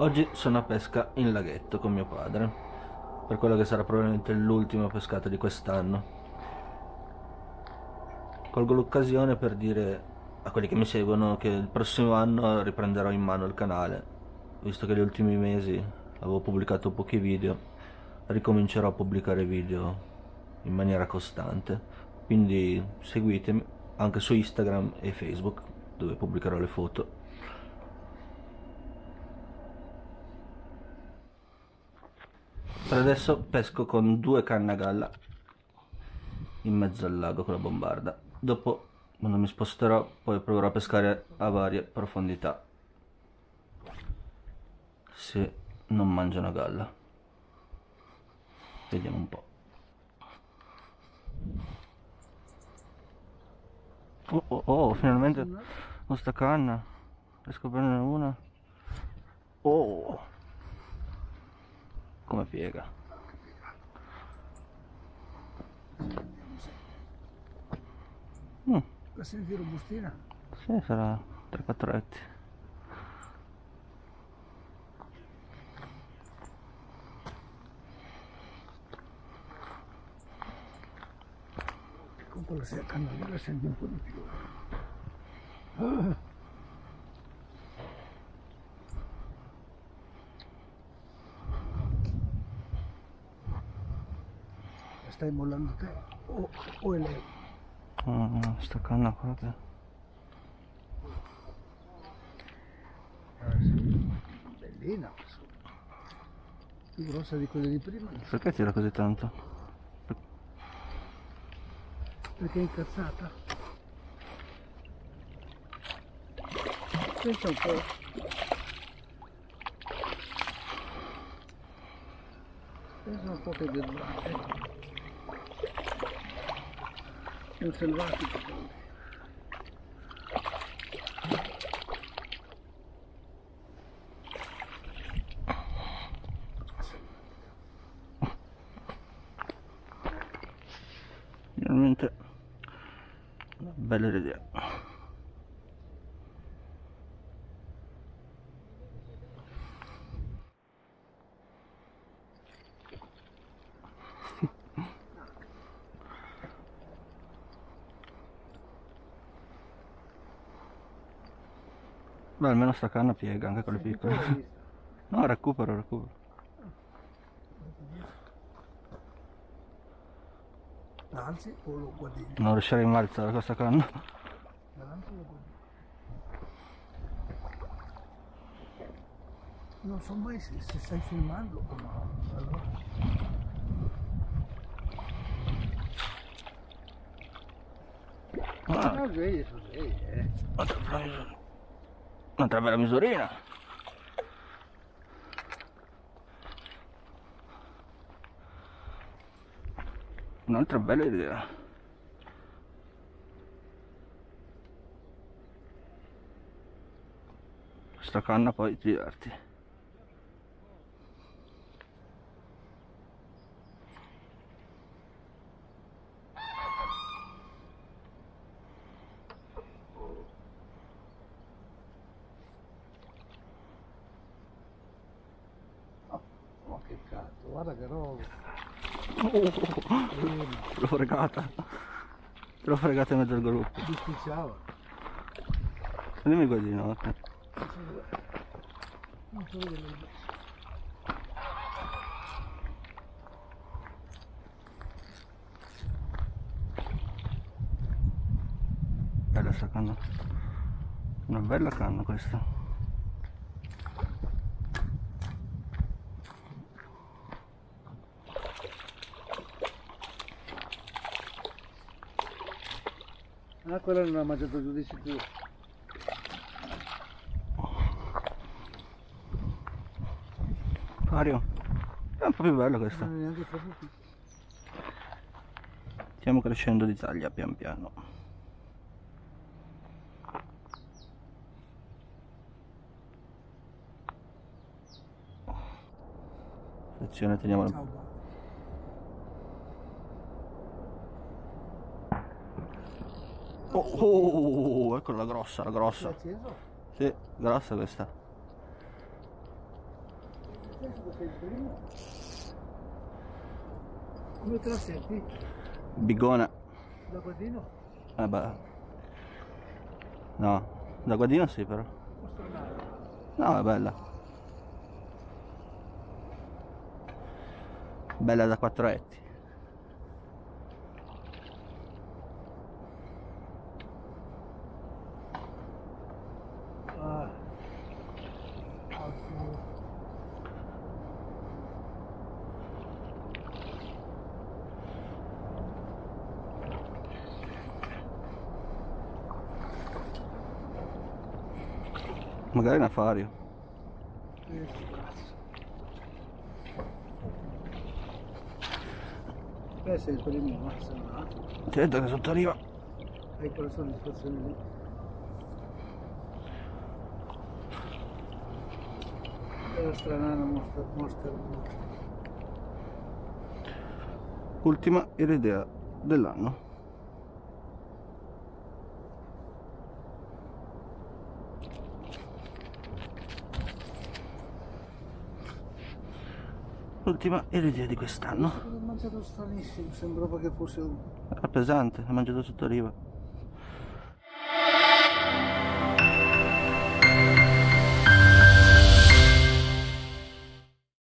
Oggi sono a pesca in laghetto con mio padre, per quello che sarà probabilmente l'ultima pescata di quest'anno. Colgo l'occasione per dire a quelli che mi seguono che il prossimo anno riprenderò in mano il canale, visto che gli ultimi mesi avevo pubblicato pochi video, ricomincerò a pubblicare video in maniera costante. Quindi seguitemi anche su Instagram e Facebook, dove pubblicherò le foto. Per adesso pesco con due canne a galla in mezzo al lago con la bombarda. Dopo, quando mi sposterò, poi proverò a pescare a varie profondità. Se non mangiano galla. Vediamo un po'. Oh, oh, oh finalmente ho sta canna. Riesco a prendere una. Oh! Come piega mm. la senti robustina? sì sarà 3-4 etti con senti un po' di più ah. Stai mollando te o, o è lei? No, no, sta canna sì. Bellina più grossa di quelle di prima perché tira così tanto? perché è incazzata pensa un po' pensa un po' che devo un selvatico finalmente una bella idea Beh, almeno sta canna piega anche con le piccole. No, recupero, recupero. Alzi o lo guardi? Non riuscirei mai a alzare questa canna. Non so mai se, se stai filmando o no. Allora. Ah, no, svegli, svegli, eh. Un'altra bella misurina. Un'altra bella idea. Questa canna poi girarti. Guarda che roba. Oh, l'ho fregata. L'ho fregata in mezzo al gruppo. Bisticciava dimmi così no non so vedere bella sta canna. Una bella canna questa Ah, quella non ha mangiato giù di sicuro. Mario, è un po' più bello questo. È Stiamo crescendo di taglia pian piano. Attenzione, teniamo la... Oh, oh, eccola la grossa, la grossa. Sì, grossa questa. Come te la senti? Bigona. Da guardino? Eh beh. No, da guardino sì però. No, è bella. Bella da quattro etti. Ah. Ottimo. Magari un affario. Che cazzo. Eh sei il primo, ma se no, Sento che sotto arriva. hai quella soddisfazione lì. Era strana una monster, monster. Ultima iridea dell'anno. L'ultima iridea di quest'anno. L'ho mangiato stranissimo, sembrava che fosse un... Era pesante, ha mangiato sotto riva.